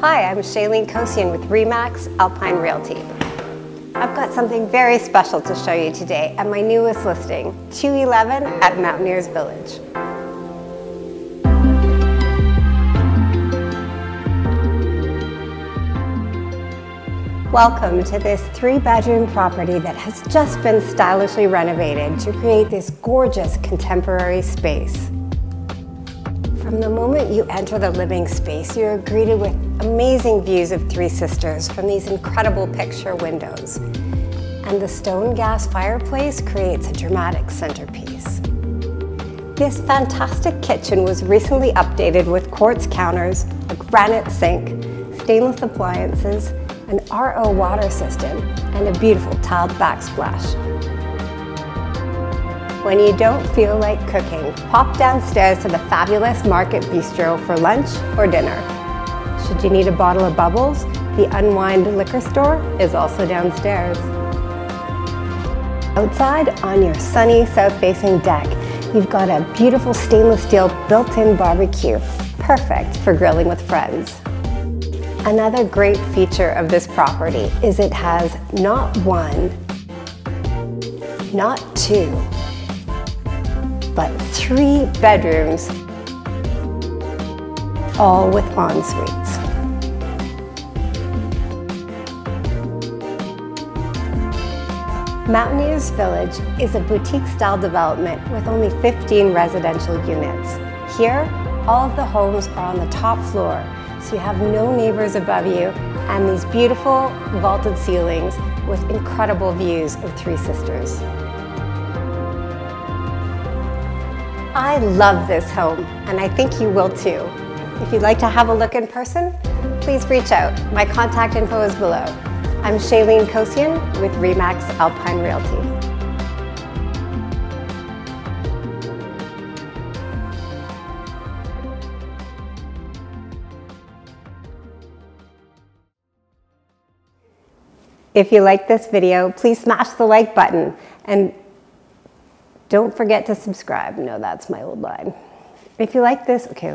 Hi, I'm Chezlene Kocian with Re/Max Alpine Realty. I've got something very special to show you today at my newest listing, 211 at Mountaineers Village. Welcome to this three bedroom property that has just been stylishly renovated to create this gorgeous contemporary space. From the moment you enter the living space, you're greeted with amazing views of Three Sisters from these incredible picture windows. And the stone gas fireplace creates a dramatic centerpiece. This fantastic kitchen was recently updated with quartz counters, a granite sink, stainless appliances, an RO water system, and a beautiful tiled backsplash. When you don't feel like cooking, pop downstairs to the fabulous Market Bistro for lunch or dinner. Should you need a bottle of bubbles, the Unwind liquor store is also downstairs. Outside on your sunny south-facing deck, you've got a beautiful stainless steel built-in barbecue, perfect for grilling with friends. Another great feature of this property is it has not one, not two, but three bedrooms, all with en-suites. Mountaineers Village is a boutique-style development with only 15 residential units. Here, all of the homes are on the top floor so you have no neighbors above you and these beautiful vaulted ceilings with incredible views of Three Sisters. I love this home and I think you will too. If you'd like to have a look in person, please reach out. My contact info is below. I'm Chezlene Kocian with Re/Max Alpine Realty. If you like this video, please smash the like button and don't forget to subscribe. No, that's my old line. If you like this, okay.